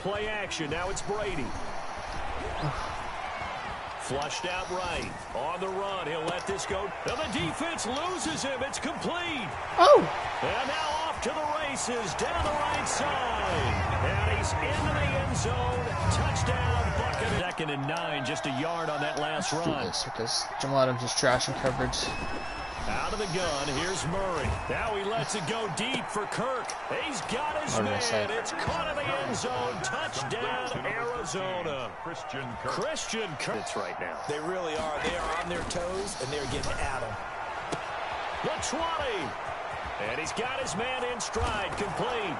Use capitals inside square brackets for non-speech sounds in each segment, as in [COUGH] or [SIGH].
Play action. Now it's Brady. Flushed out right. On the run. He'll let this go. And the defense loses him. It's complete. Oh! And now off to the races. Down the right side. And he's into the end zone. Touchdown. Bucket. Second and nine. Just a yard on that last Do run. this because Jamal Adams is trash in coverage. Out of the gun, here's Murray. Now he lets it go deep for Kirk. He's got his What man. say? It's caught in the end zone. Touchdown, Arizona. Christian Kirk. Christian Kirk. It's right now. They really are. They are on their toes, and they're getting at them. The 20. And he's got his man in stride, complete.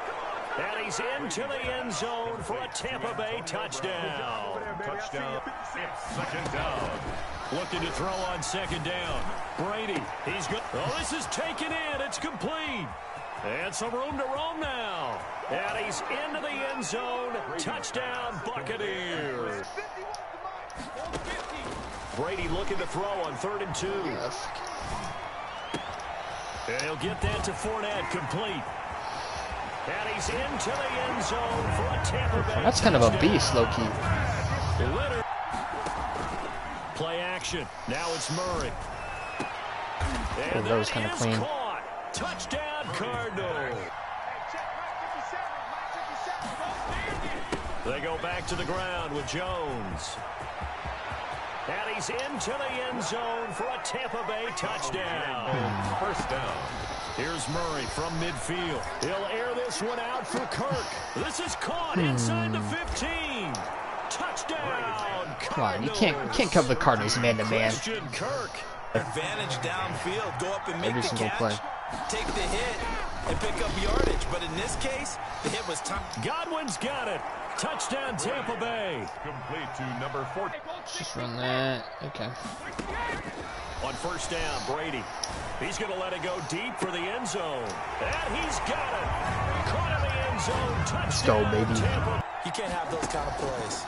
And he's into the end zone for a Tampa Bay touchdown. Touchdown. Second down. Looking to throw on second down. Brady, he's good. Oh, this is taken in. It's complete. And some room to roam now. And he's into the end zone. Touchdown, Buccaneers. Brady looking to throw on third and two. And he'll get that to Fournette, complete. And he's into the end zone for a Tampa Bay That's kind of a beast, low-key. Play action. Now it's Murray. And Oh, that was kinda clean. Caught. Touchdown, Cardinals. They go back to the ground with Jones. And he's into the end zone for a Tampa Bay oh, touchdown. First down. Here's Murray from midfield. He'll air this one out for Kirk. This is caught inside the 15. Touchdown, Come on, you can't you can't cover the Cardinals man to man. Christian Kirk. Advantage downfield. Go up and make Every the single catch. play. Take the hit and pick up yardage. But in this case, the hit was time. Godwin's got it. Touchdown, Tampa Bay. Complete to number 14. Just run that. Okay. On first down, Brady. He's going to let it go deep for the end zone. And he's got it. Caught in the end zone. Let's go, Touchdown, baby. Tampa. You can't have those kind of plays.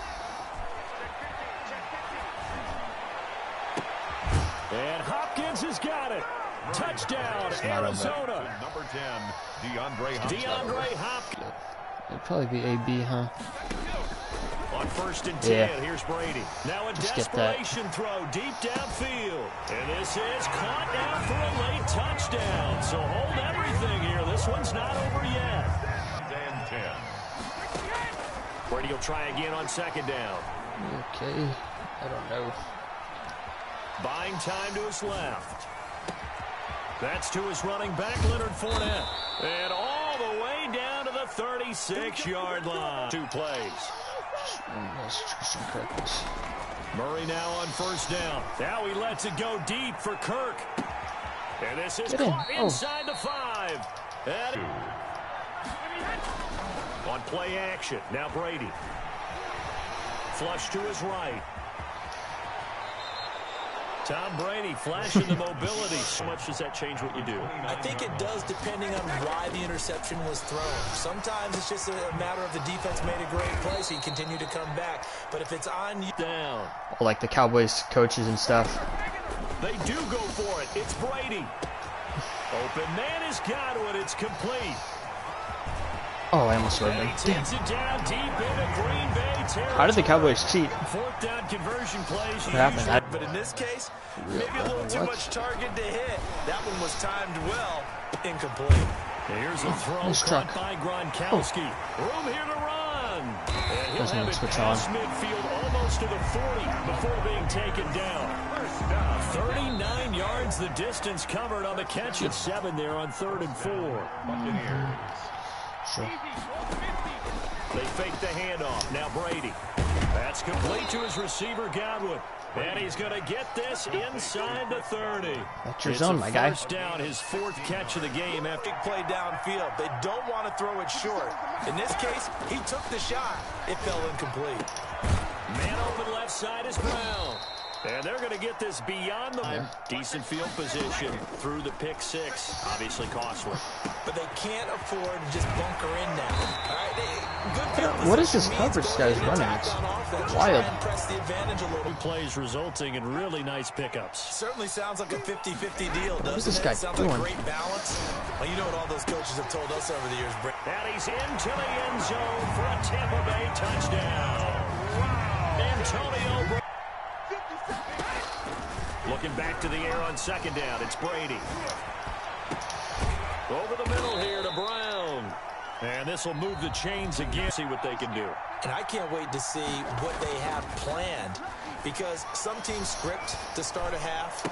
And Hopkins has got it. Touchdown, Arizona. Number 10, DeAndre Hopkins. DeAndre Hopkins. It'd probably be AB, huh? On first and 10, Yeah. here's Brady. Now a Just desperation throw deep downfield. And this is caught now for a late touchdown. So hold everything here. This one's not over yet. And 10. Brady will try again on second down. Okay. I don't know. Buying time to his left. That's to his running back, Leonard Fournette. And all the way down 36-yard line. Two plays. That's Christian Kirk. was- Murray now on first down. Now he lets it go deep for Kirk. And this is Get in. caught Oh. inside the five. And on play action. Now Brady. Flush to his right. Tom Brady flashing the mobility. How much does that change what you do? I think it does depending on why the interception was thrown. Sometimes it's just a matter of the defense made a great play, so you continue to come back. But if it's on you, Down. Or like the Cowboys coaches and stuff. They do go for it. It's Brady. Open man has got Godwin. It's complete. Oh, I almost read them. Damn. How did the Cowboys cheat? Fourth down conversion plays what happened? I... But in this case, maybe a little too much target to hit. That one was timed well. Incomplete. Here's a throw nice truck. by Gronkowski. Oh. Room here to run. And he'll have it switch midfield almost to the 40 before being taken down. 39 yards the distance covered on the catch at 7 there on 3rd and 4. So. They fake the handoff. Now Brady. That's complete to his receiver, Godwin. And he's going to get this inside the 30. That's your it's zone, my guy. First down, his fourth catch of the game after play downfield. They don't want to throw it short. In this case, he took the shot. It fell incomplete. Man open left side is Brown. And they're going to get this beyond the Yeah. decent field position through the pick six. Obviously costly. But they can't afford to just bunker in now. All right, they, good What is this coverage guys running? It's wild. Press the advantage a little. Plays resulting in really nice pickups. Certainly sounds like a 50-50 deal, doesn't is this it? guy sounds doing? like great balance. Well, you know what all those coaches have told us over the years, Brent. And he's into the end zone for a Tampa Bay touchdown. Wow. Antonio Brown. Back to the air on second down. It's Brady. Over the middle here to Brown. And this will move the chains again. See what they can do. And I can't wait to see what they have planned because some teams script to start a half.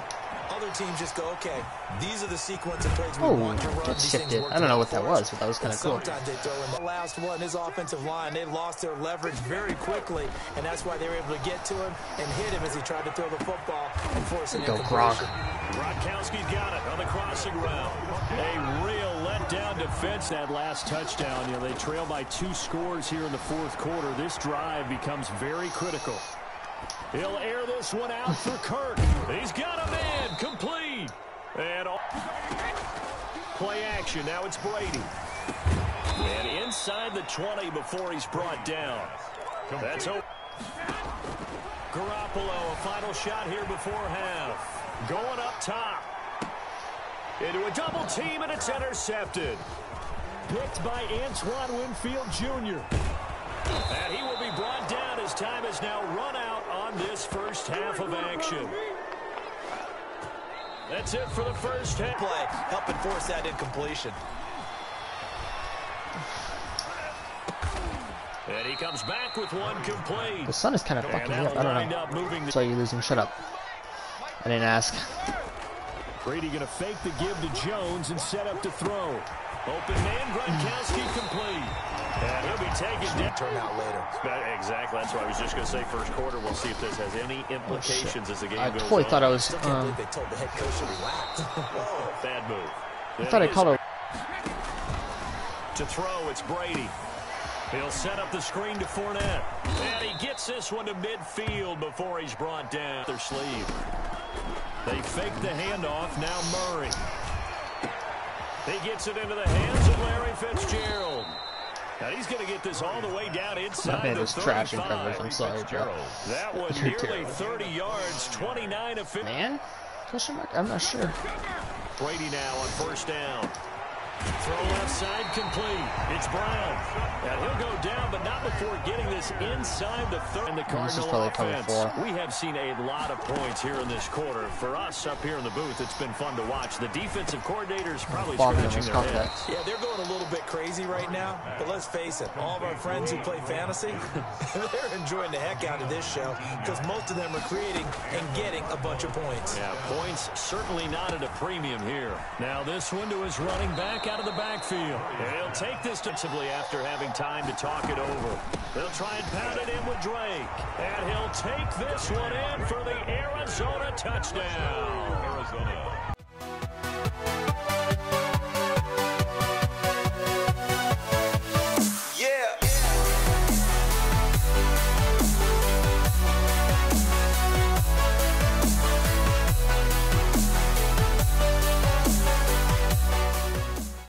Other teams just go, okay, these are the sequence of plays we Oh, want to run. that shifted. I don't know what that was, but that was kinda cool. Sometimes they throw in the last one. His offensive line, they lost their leverage very quickly, and that's why they were able to get to him and hit him as he tried to throw the football and force an Go incompletion. Gronk. Gronkowski's got it on the crossing route. A real letdown defense that last touchdown. You know, they trail by two scores here in the fourth quarter. This drive becomes very critical. He'll air this one out for Kirk. He's got a man complete. And play action. Now it's Brady. And inside the 20 before he's brought down. That's over. Garoppolo, a final shot here before half. Going up top. Into a double team, and it's intercepted. Picked by Antoine Winfield Jr. And he will be brought down as time has now run out on this first half of action. That's it for the first half. Play, helping force that incompletion. And he comes back with one complete. The sun is kind of And fucking up. I don't know. up moving the So you losing? Shut up. I didn't ask. Brady going to fake the give to Jones and set up to throw. Open man, Gronkowski complete. And he'll be taken down. Turn out later. That- Exactly. That's what I was just going to say. First quarter, we'll see if this has any implications as the game I goes totally on. thought I was. Still can't Um, they told the head coach to relax. Whoa. [LAUGHS] Bad move. I thought I called a. To throw, it's Brady. He'll set up the screen to Fournette. And he gets this one to midfield before he's brought down their sleeve. They fake the handoff. Now Murray. He gets it into the hands of Larry Fitzgerald. Now he's going to get this all the way down inside Man, the this trash in coverage. I'm sorry, bro. That was [LAUGHS] You're nearly terrible. 30 yards, 29 of 50. Man? Question mark? I'm not sure. Brady now on first down. Throw left side complete. It's Brown. And he'll go down, but not before getting this inside the third. And the Yeah, this is Cardinal offense. We have seen a lot of points here in this quarter. For us up here in the booth, it's been fun to watch. The defensive coordinators probably Bobby scratching their heads. Yeah, they're going a little bit crazy right now, but let's face it, all of our friends who play fantasy, [LAUGHS] they're enjoying the heck out of this show because most of them are creating and getting a bunch of points. Yeah, points certainly not at a premium here. Now this one to his running back out of the backfield. He'll take this defensively after having time to talk it over. They'll try and pound it in with Drake. And he'll take this one in for the Arizona touchdown. Arizona.